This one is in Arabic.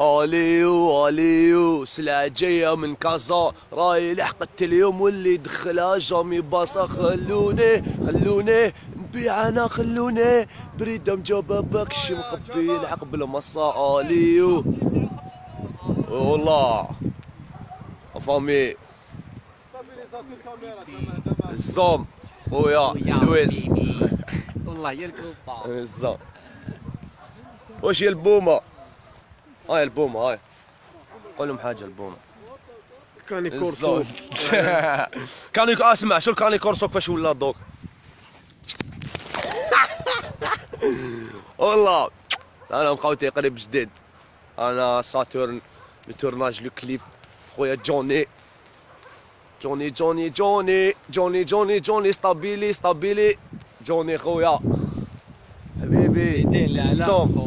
أليو أليو. سلعة جاية من كازا. راي لحقت اليوم واللي دخلها جامي باصا خلوني خلوني. نبيع أنا خلوني. بريدة مجاوبة باكشي مخبي يلحق بالمصا أليو. والله. فامي الزوم. خويا لويس. والله يا الكوبا الزوم. واش هي البومة؟ هاي البومة هاي. قول لهم حاجة البومة كاني كورسو يك- اسمع شو كاني كورسو كيفاش ولا دوك والله. أنا مخوتي قريب جديد. أنا ساتورن لتورناج لو كليب. خويا جوني. جوني جوني جوني. جوني جوني جوني. ستابيلي ستابيلي. جوني خويا. حبيبي. خويا.